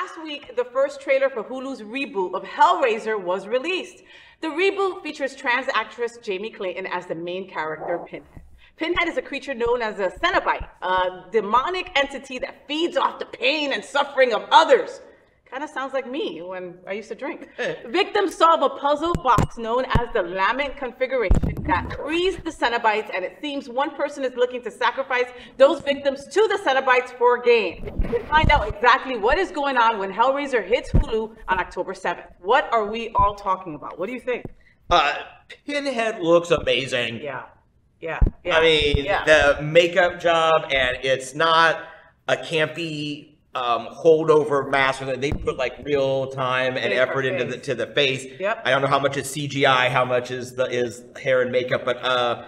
Last week, the first trailer for Hulu's reboot of Hellraiser was released. The reboot features trans actress Jamie Clayton as the main character, Pinhead. Pinhead is a creature known as a Cenobite, a demonic entity that feeds off the pain and suffering of others. Kind of sounds like me when I used to drink. Victims solve a puzzle box known as the Lament configuration that frees the Cenobites, and it seems one person is looking to sacrifice those victims to the Cenobites for gain. We'll find out exactly what is going on when Hellraiser hits Hulu on October 7th. What are we all talking about? What do you think? Uh, Pinhead looks amazing. Yeah. Yeah. yeah. I mean, yeah. the makeup job, and it's not a campy um, holdover mask. They put like real time and effort into the face. to the face. Yep. I don't know how much is CGI, how much is the is hair and makeup, but uh,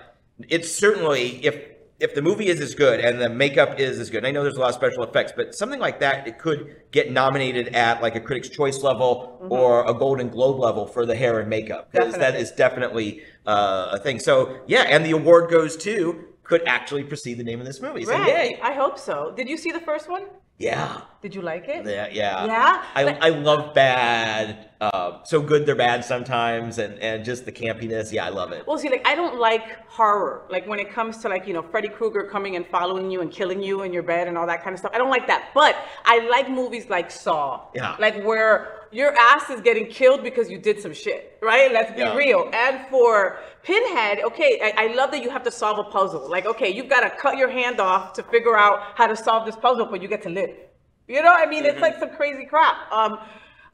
it's certainly if if the movie is as good and the makeup is as good. I know there's a lot of special effects, but something like that it could get nominated at like a Critics' Choice level or a Golden Globe level for the hair and makeup because that Definitely. definitely uh, a thing. So yeah, and the award goes to could actually precede the name of this movie. So Right. yay! I hope so. Did you see the first one? Yeah. Did you like it? Yeah, yeah. Yeah? I, Like- I love bad. Uh, so good they're bad sometimes, and and just the campiness. Yeah, I love it. Well, see, like I don't like horror. Like when it comes to like you know Freddy Krueger coming and following you and killing you in your bed and all that kind of stuff. I don't like that. But I like movies like Saw. Yeah. Like where your ass is getting killed because you did some shit, right? Let's be Yeah. real. And for Pinhead, okay, I, I love that you have to solve a puzzle. Like okay, you've got to cut your hand off to figure out how to solve this puzzle, but you get to live. You know, I mean, it's like some crazy crap. Um,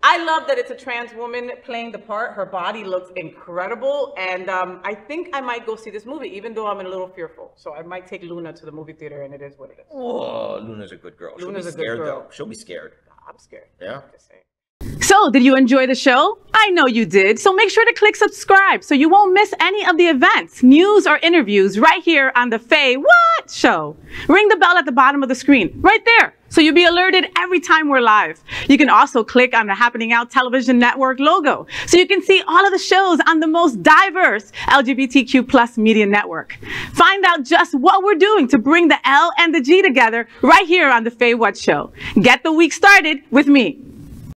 I love that it's a trans woman playing the part. Her body looks incredible, and um, I think I might go see this movie, even though I'm a little fearful. So I might take Luna to the movie theater, and it is what it is. Oh, Luna's a good girl. She'll Luna's be a good scared girl. though. She'll be scared. I'm scared. Yeah. Just saying. So, did you enjoy the show? I know you did. So make sure to click subscribe so you won't miss any of the events, news, or interviews right here on the Fay What Show. Ring the bell at the bottom of the screen, right there, so you'll be alerted every time we're live. You can also click on the Happening Out Television Network logo so you can see all of the shows on the most diverse LGBTQ plus media network. Find out just what we're doing to bring the L and the G together right here on the Fay What Show. Get the week started with me.